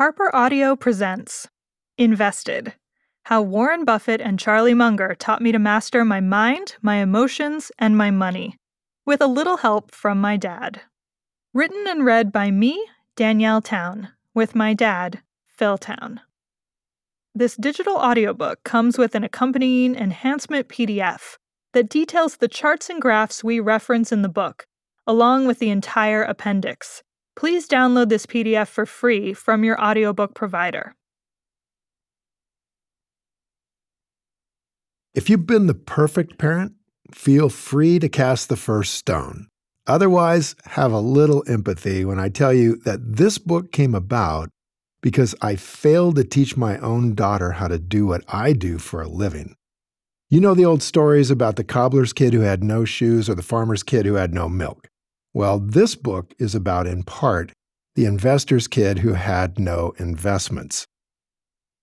Harper Audio presents Invested How Warren Buffett and Charlie Munger Taught Me to Master My Mind, My Emotions, and My Money, with a little help from my dad. Written and read by me, Danielle Town, with my dad, Phil Town. This digital audiobook comes with an accompanying enhancement PDF that details the charts and graphs we reference in the book, along with the entire appendix. Please download this PDF for free from your audiobook provider. If you've been the perfect parent, feel free to cast the first stone. Otherwise, have a little empathy when I tell you that this book came about because I failed to teach my own daughter how to do what I do for a living. You know the old stories about the cobbler's kid who had no shoes or the farmer's kid who had no milk. Well, this book is about, in part, the investor's kid who had no investments.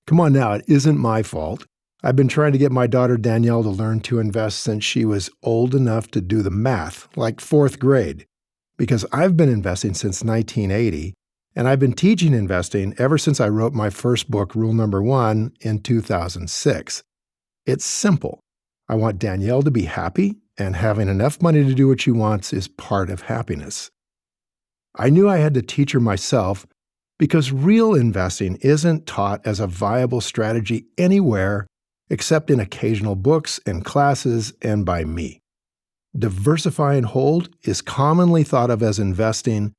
Come on now, it isn't my fault. I've been trying to get my daughter Danielle to learn to invest since she was old enough to do the math, like fourth grade, because I've been investing since 1980 and I've been teaching investing ever since I wrote my first book, Rule Number One, in 2006. It's simple. I want Danielle to be happy, and having enough money to do what she wants is part of happiness. I knew I had to teach her myself because real investing isn't taught as a viable strategy anywhere except in occasional books and classes and by me. Diversify and hold is commonly thought of as investing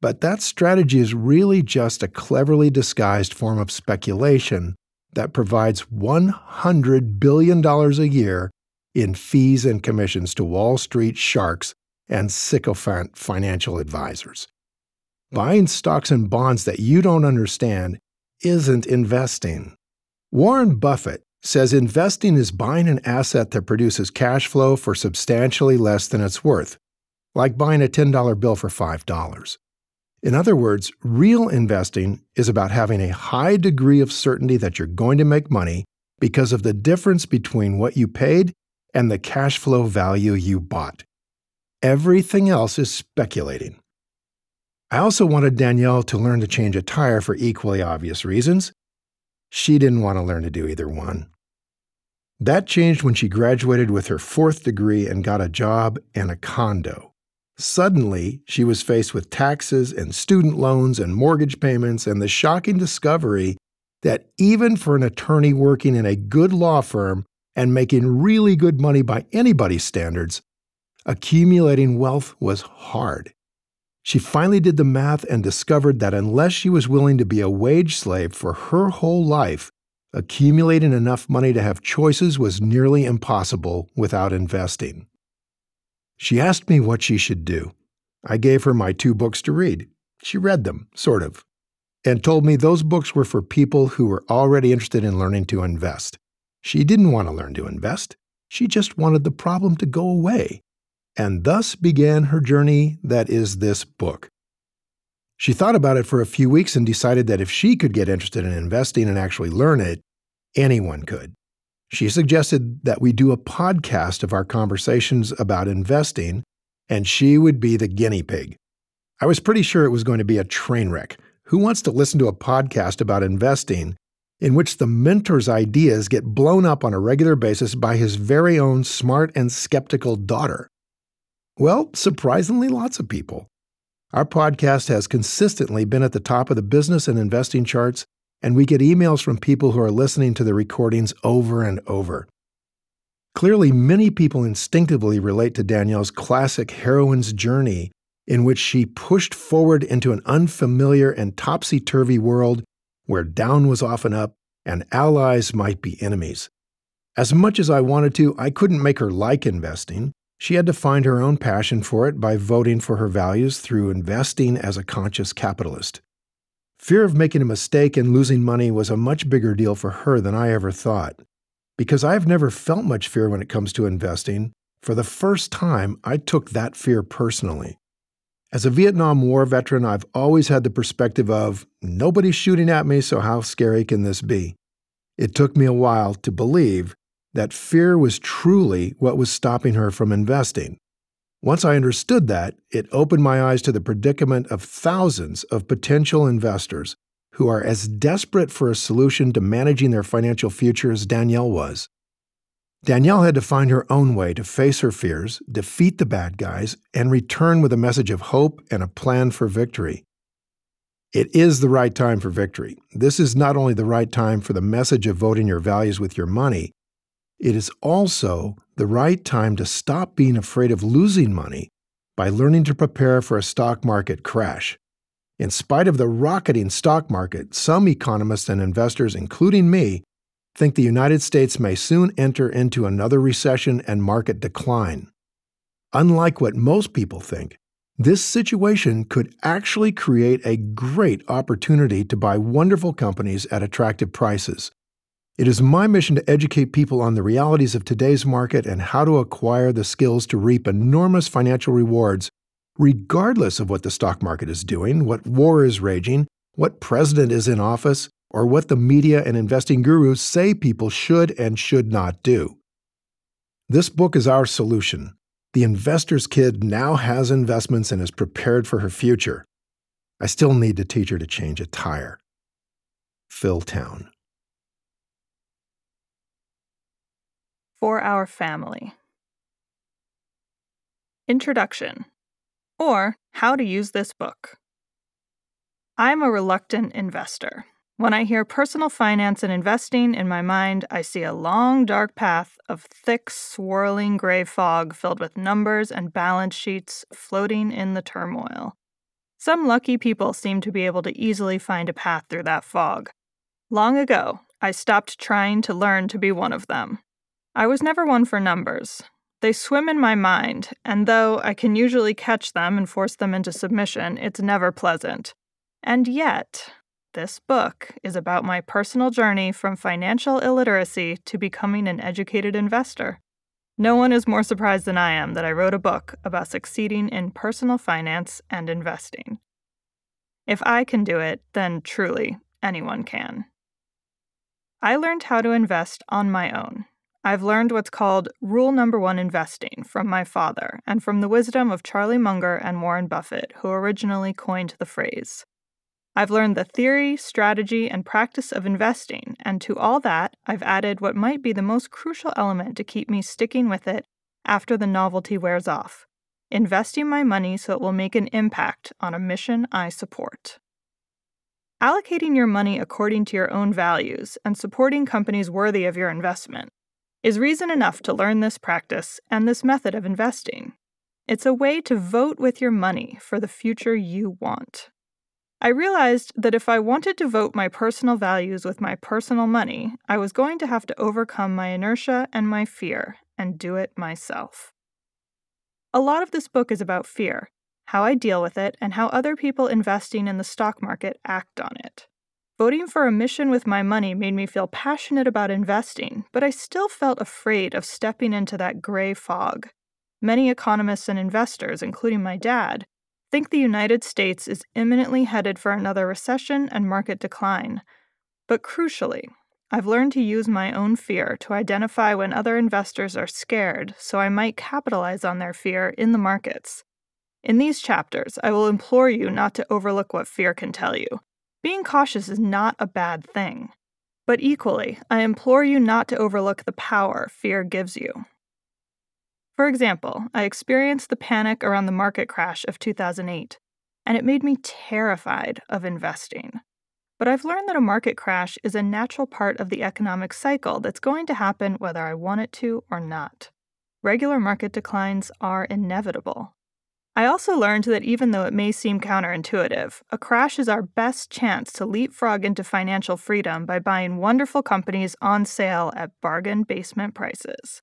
but that strategy is really just a cleverly disguised form of speculation that provides $100 billion a year in fees and commissions to Wall Street sharks and sycophant financial advisors. Buying stocks and bonds that you don't understand isn't investing. Warren Buffett says investing is buying an asset that produces cash flow for substantially less than it's worth, like buying a $10 bill for $5. In other words, real investing is about having a high degree of certainty that you're going to make money because of the difference between what you paid and the cash flow value you bought. Everything else is speculating. I also wanted Danielle to learn to change a tire for equally obvious reasons. She didn't want to learn to do either one. That changed when she graduated with her fourth degree and got a job and a condo. Suddenly, she was faced with taxes and student loans and mortgage payments and the shocking discovery that even for an attorney working in a good law firm and making really good money by anybody's standards, accumulating wealth was hard. She finally did the math and discovered that unless she was willing to be a wage slave for her whole life, accumulating enough money to have choices was nearly impossible without investing. She asked me what she should do. I gave her my two books to read. She read them, sort of, and told me those books were for people who were already interested in learning to invest. She didn't want to learn to invest, she just wanted the problem to go away. And thus began her journey that is this book. She thought about it for a few weeks and decided that if she could get interested in investing and actually learn it, anyone could. She suggested that we do a podcast of our conversations about investing, and she would be the guinea pig. I was pretty sure it was going to be a train wreck. Who wants to listen to a podcast about investing in which the mentor's ideas get blown up on a regular basis by his very own smart and skeptical daughter? Well, surprisingly, lots of people. Our podcast has consistently been at the top of the business and investing charts and we get emails from people who are listening to the recordings over and over. Clearly, many people instinctively relate to Danielle's classic heroine's journey, in which she pushed forward into an unfamiliar and topsy turvy world where down was often up and allies might be enemies. As much as I wanted to, I couldn't make her like investing. She had to find her own passion for it by voting for her values through investing as a conscious capitalist. Fear of making a mistake and losing money was a much bigger deal for her than I ever thought. Because I've never felt much fear when it comes to investing, for the first time, I took that fear personally. As a Vietnam War veteran, I've always had the perspective of nobody's shooting at me, so how scary can this be? It took me a while to believe that fear was truly what was stopping her from investing. Once I understood that, it opened my eyes to the predicament of thousands of potential investors who are as desperate for a solution to managing their financial future as Danielle was. Danielle had to find her own way to face her fears, defeat the bad guys, and return with a message of hope and a plan for victory. It is the right time for victory. This is not only the right time for the message of voting your values with your money, it is also the right time to stop being afraid of losing money by learning to prepare for a stock market crash. In spite of the rocketing stock market, some economists and investors, including me, think the United States may soon enter into another recession and market decline. Unlike what most people think, this situation could actually create a great opportunity to buy wonderful companies at attractive prices. It is my mission to educate people on the realities of today's market and how to acquire the skills to reap enormous financial rewards, regardless of what the stock market is doing, what war is raging, what president is in office, or what the media and investing gurus say people should and should not do. This book is our solution. The investor's kid now has investments and is prepared for her future. I still need to teach her to change a tire. Phil Town. For Our Family. Introduction or How to Use This Book. I'm a reluctant investor. When I hear personal finance and investing in my mind, I see a long, dark path of thick, swirling gray fog filled with numbers and balance sheets floating in the turmoil. Some lucky people seem to be able to easily find a path through that fog. Long ago, I stopped trying to learn to be one of them. I was never one for numbers. They swim in my mind, and though I can usually catch them and force them into submission, it's never pleasant. And yet, this book is about my personal journey from financial illiteracy to becoming an educated investor. No one is more surprised than I am that I wrote a book about succeeding in personal finance and investing. If I can do it, then truly anyone can. I learned how to invest on my own I've learned what's called rule number one investing from my father and from the wisdom of Charlie Munger and Warren Buffett, who originally coined the phrase. I've learned the theory, strategy, and practice of investing, and to all that, I've added what might be the most crucial element to keep me sticking with it after the novelty wears off investing my money so it will make an impact on a mission I support. Allocating your money according to your own values and supporting companies worthy of your investment is reason enough to learn this practice and this method of investing. It's a way to vote with your money for the future you want. I realized that if I wanted to vote my personal values with my personal money, I was going to have to overcome my inertia and my fear and do it myself. A lot of this book is about fear, how I deal with it, and how other people investing in the stock market act on it. Voting for a mission with my money made me feel passionate about investing, but I still felt afraid of stepping into that gray fog. Many economists and investors, including my dad, think the United States is imminently headed for another recession and market decline. But crucially, I've learned to use my own fear to identify when other investors are scared so I might capitalize on their fear in the markets. In these chapters, I will implore you not to overlook what fear can tell you being cautious is not a bad thing. But equally, I implore you not to overlook the power fear gives you. For example, I experienced the panic around the market crash of 2008, and it made me terrified of investing. But I've learned that a market crash is a natural part of the economic cycle that's going to happen whether I want it to or not. Regular market declines are inevitable. I also learned that even though it may seem counterintuitive, a crash is our best chance to leapfrog into financial freedom by buying wonderful companies on sale at bargain basement prices.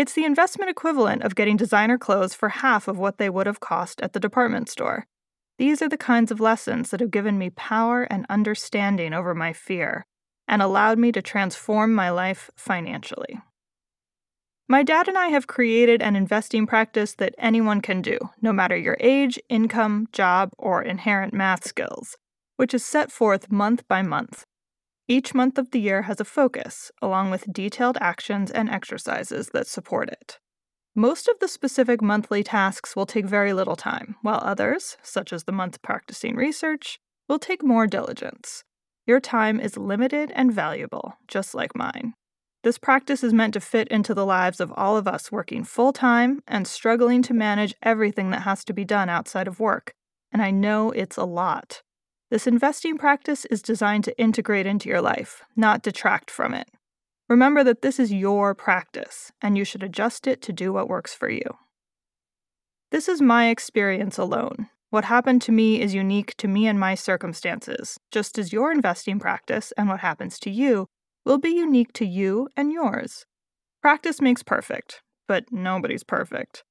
It's the investment equivalent of getting designer clothes for half of what they would have cost at the department store. These are the kinds of lessons that have given me power and understanding over my fear and allowed me to transform my life financially. My dad and I have created an investing practice that anyone can do, no matter your age, income, job, or inherent math skills, which is set forth month by month. Each month of the year has a focus, along with detailed actions and exercises that support it. Most of the specific monthly tasks will take very little time, while others, such as the month practicing research, will take more diligence. Your time is limited and valuable, just like mine. This practice is meant to fit into the lives of all of us working full time and struggling to manage everything that has to be done outside of work. And I know it's a lot. This investing practice is designed to integrate into your life, not detract from it. Remember that this is your practice, and you should adjust it to do what works for you. This is my experience alone. What happened to me is unique to me and my circumstances, just as your investing practice and what happens to you will be unique to you and yours. Practice makes perfect, but nobody's perfect.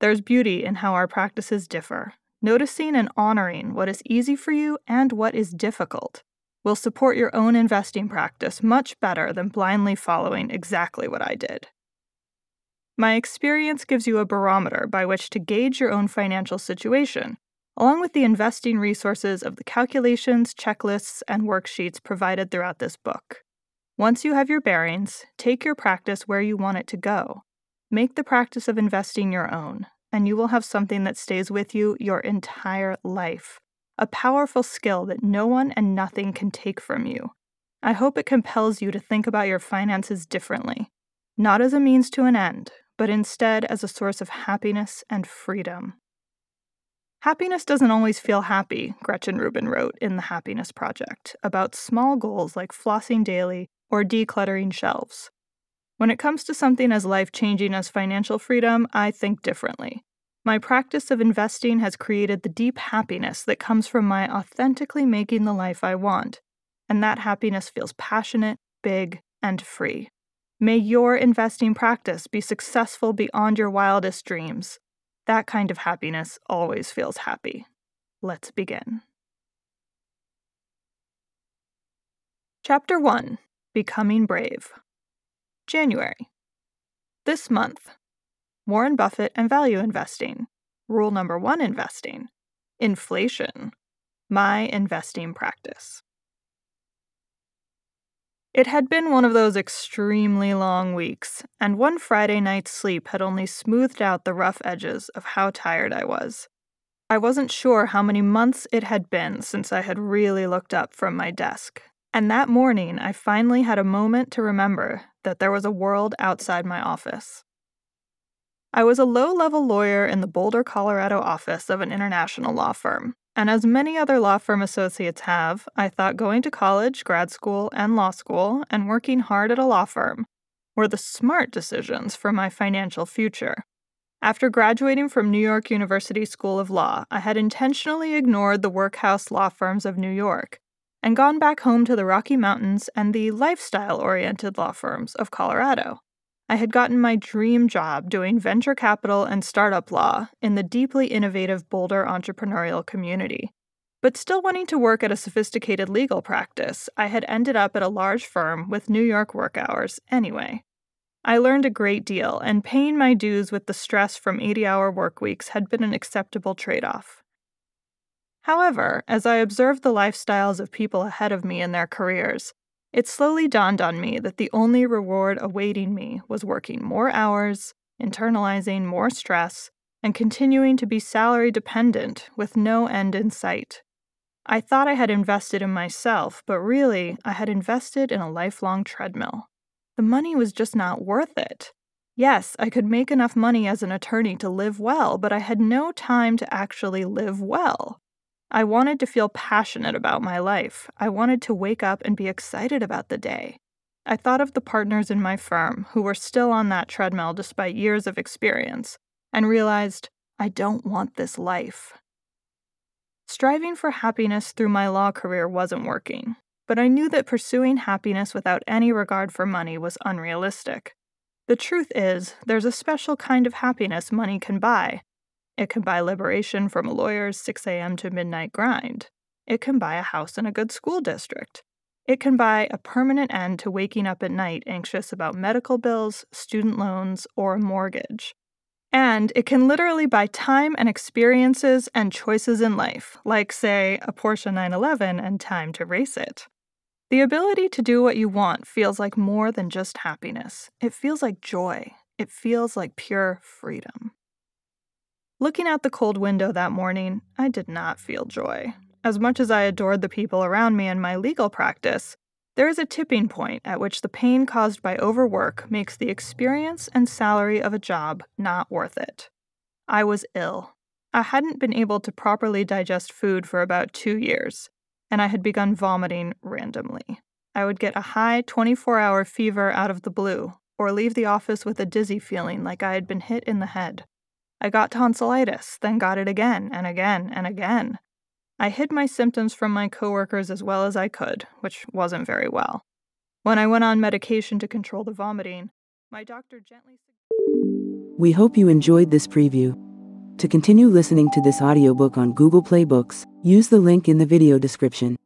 There's beauty in how our practices differ, Noticing and honoring what is easy for you and what is difficult will support your own investing practice much better than blindly following exactly what I did. My experience gives you a barometer by which to gauge your own financial situation, along with the investing resources of the calculations, checklists, and worksheets provided throughout this book. Once you have your bearings, take your practice where you want it to go. Make the practice of investing your own, and you will have something that stays with you your entire life. A powerful skill that no one and nothing can take from you. I hope it compels you to think about your finances differently, not as a means to an end, but instead as a source of happiness and freedom. Happiness doesn't always feel happy, Gretchen Rubin wrote in The Happiness Project about small goals like flossing daily or decluttering shelves. When it comes to something as life changing as financial freedom, I think differently. My practice of investing has created the deep happiness that comes from my authentically making the life I want, and that happiness feels passionate, big, and free. May your investing practice be successful beyond your wildest dreams. That kind of happiness always feels happy. Let's begin. Chapter 1 Becoming Brave January. This month, Warren Buffett and value investing. Rule number one investing. Inflation. My investing practice. It had been one of those extremely long weeks, and one Friday night's sleep had only smoothed out the rough edges of how tired I was. I wasn't sure how many months it had been since I had really looked up from my desk, and that morning I finally had a moment to remember that there was a world outside my office. I was a low level lawyer in the Boulder, Colorado office of an international law firm. And as many other law firm associates have, I thought going to college, grad school, and law school, and working hard at a law firm were the smart decisions for my financial future. After graduating from New York University School of Law, I had intentionally ignored the workhouse law firms of New York and gone back home to the Rocky Mountains and the lifestyle oriented law firms of Colorado. I had gotten my dream job doing venture capital and startup law in the deeply innovative Boulder entrepreneurial community. But still wanting to work at a sophisticated legal practice, I had ended up at a large firm with New York work hours anyway. I learned a great deal, and paying my dues with the stress from 80 hour work weeks had been an acceptable trade off. However, as I observed the lifestyles of people ahead of me in their careers, it slowly dawned on me that the only reward awaiting me was working more hours, internalizing more stress, and continuing to be salary dependent with no end in sight. I thought I had invested in myself, but really, I had invested in a lifelong treadmill. The money was just not worth it. Yes, I could make enough money as an attorney to live well, but I had no time to actually live well. I wanted to feel passionate about my life. I wanted to wake up and be excited about the day. I thought of the partners in my firm who were still on that treadmill despite years of experience and realized I don't want this life. Striving for happiness through my law career wasn't working, but I knew that pursuing happiness without any regard for money was unrealistic. The truth is, there's a special kind of happiness money can buy, it can buy liberation from a lawyer's 6 a.m. to midnight grind. It can buy a house in a good school district. It can buy a permanent end to waking up at night anxious about medical bills, student loans, or a mortgage. And it can literally buy time and experiences and choices in life, like, say, a Porsche 911 and time to race it. The ability to do what you want feels like more than just happiness. It feels like joy. It feels like pure freedom. Looking out the cold window that morning, I did not feel joy. As much as I adored the people around me in my legal practice, there is a tipping point at which the pain caused by overwork makes the experience and salary of a job not worth it. I was ill. I hadn't been able to properly digest food for about two years, and I had begun vomiting randomly. I would get a high 24 hour fever out of the blue, or leave the office with a dizzy feeling like I had been hit in the head. I got tonsillitis, then got it again and again and again. I hid my symptoms from my coworkers as well as I could, which wasn't very well. When I went on medication to control the vomiting, my doctor gently We hope you enjoyed this preview. To continue listening to this audiobook on Google Play Books, use the link in the video description.